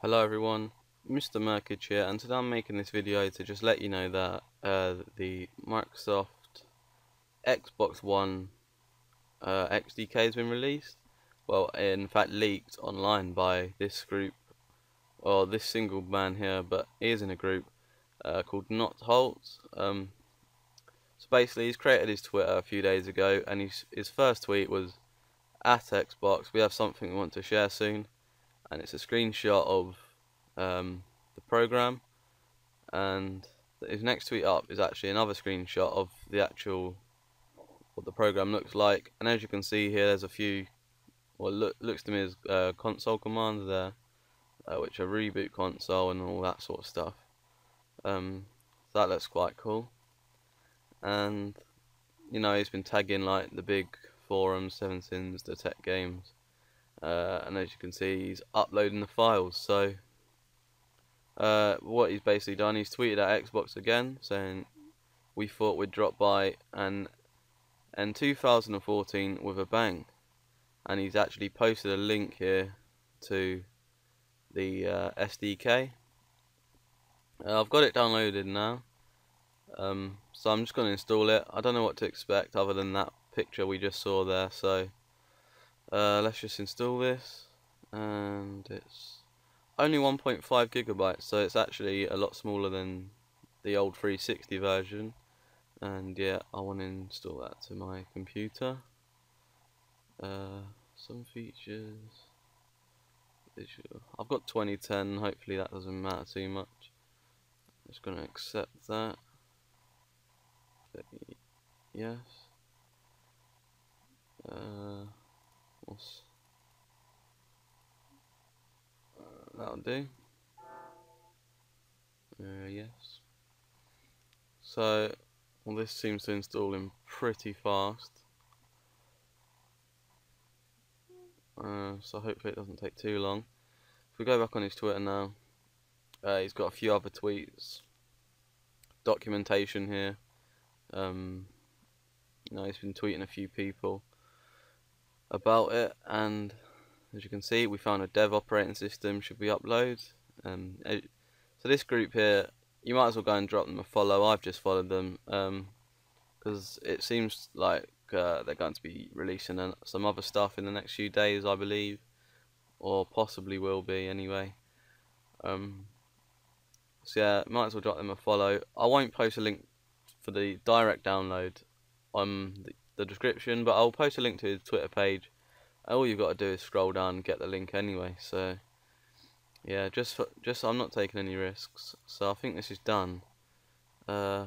Hello everyone, Mr. Murkage here and today I'm making this video to just let you know that uh, the Microsoft Xbox One uh, XDK has been released. Well, in fact leaked online by this group, or this single man here, but he is in a group uh, called Not Halt. Um, so basically he's created his Twitter a few days ago and his, his first tweet was at Xbox, we have something we want to share soon and it's a screenshot of um, the program. And his next tweet up is actually another screenshot of the actual what the program looks like. And as you can see here there's a few what look, looks to me as uh, console commands there uh, which are reboot console and all that sort of stuff. Um, so that looks quite cool. And you know he's been tagging like the big forums, Seven Sins, the tech games uh, and as you can see he's uploading the files. So uh, what he's basically done he's tweeted at Xbox again saying we thought we'd drop by and in 2014 with a bang. And he's actually posted a link here to the uh, SDK uh, I've got it downloaded now um, so I'm just going to install it. I don't know what to expect other than that picture we just saw there so uh, let's just install this and it's only 1.5 gigabytes so it's actually a lot smaller than the old 360 version. And yeah I want to install that to my computer. Uh, some features. I've got 2010 hopefully that doesn't matter too much. I'm just gonna accept that. Yes. Uh, What's uh, that'll do. Uh, yes. So, well, this seems to install in pretty fast. Uh, so hopefully it doesn't take too long. If we go back on his Twitter now, uh, he's got a few other tweets, documentation here. Um, you know, he's been tweeting a few people about it and as you can see we found a dev operating system should we upload. Um, so this group here you might as well go and drop them a follow. I've just followed them because um, it seems like uh, they're going to be releasing some other stuff in the next few days I believe or possibly will be anyway. Um, so yeah might as well drop them a follow. I won't post a link for the direct download on the the description, but I'll post a link to his Twitter page. All you've got to do is scroll down and get the link anyway. So yeah, just for, just I'm not taking any risks. So I think this is done. Uh,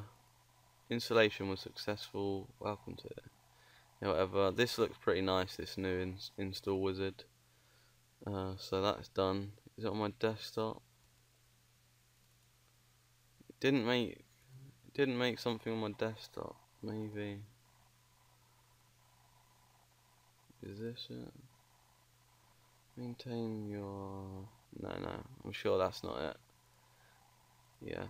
installation was successful. Welcome to it. However, this looks pretty nice. This new in install wizard. Uh, so that's done. Is it on my desktop? Didn't make didn't make something on my desktop. Maybe. It? Maintain your... No, no. I'm sure that's not it. Yeah.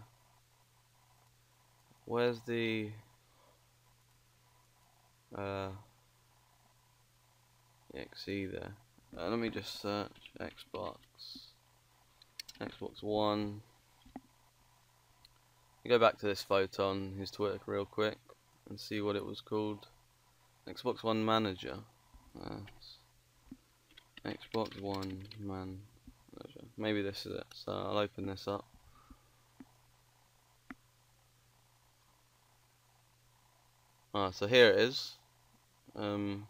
Where's the... Uh... exe there? Uh, let me just search Xbox. Xbox One. Go back to this photo on his Twitter real quick and see what it was called. Xbox One Manager. Xbox One man. Maybe this is it. So I'll open this up. Ah, so here it is. Um,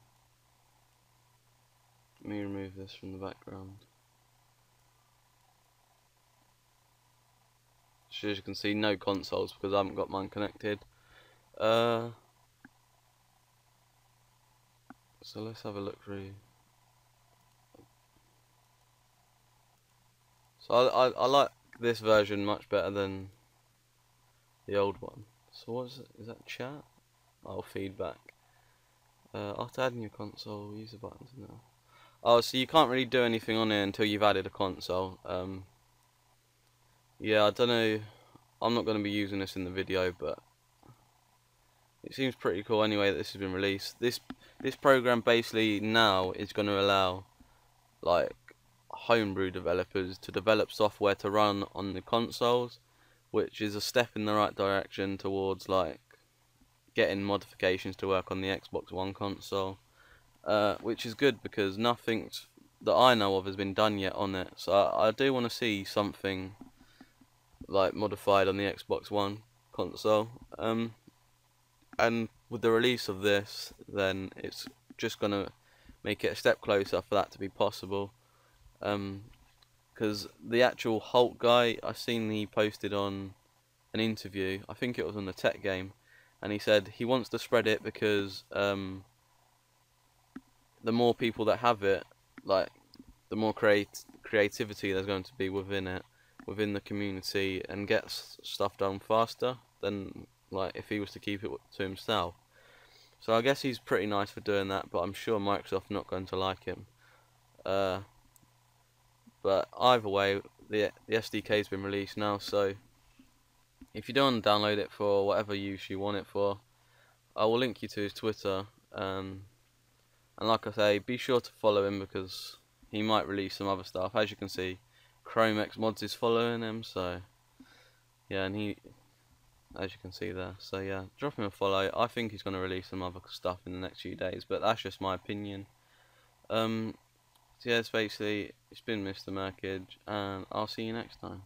let me remove this from the background. So as you can see, no consoles because I haven't got mine connected. Uh, so let's have a look through. So I, I, I like this version much better than the old one. So what is it? Is that chat? Oh, feedback. Uh, after adding your console, use the buttons now. Oh, so you can't really do anything on it until you've added a console. Um, yeah, I don't know. I'm not going to be using this in the video, but it seems pretty cool anyway that this has been released. This this program basically now is going to allow like homebrew developers to develop software to run on the consoles, which is a step in the right direction towards like getting modifications to work on the Xbox One console, uh, which is good because nothing that I know of has been done yet on it. So I, I do want to see something like modified on the Xbox One console. Um, and with the release of this, then it's just gonna make it a step closer for that to be possible. Because um, the actual Hulk guy, I've seen he posted on an interview. I think it was on the Tech Game, and he said he wants to spread it because um, the more people that have it, like the more create creativity there's going to be within it, within the community, and gets stuff done faster than like if he was to keep it to himself. So I guess he's pretty nice for doing that, but I'm sure Microsoft not going to like him. Uh, but either way, the the SDK's been released now, so if you don't download it for whatever use you want it for, I will link you to his Twitter. Um, and like I say, be sure to follow him because he might release some other stuff. As you can see, Chromex Mods is following him, so yeah, and he, as you can see there, so yeah, drop him a follow. I think he's going to release some other stuff in the next few days, but that's just my opinion. Um, so yeah, it's basically, it's been Mr. Murkage, and I'll see you next time.